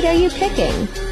side are you picking?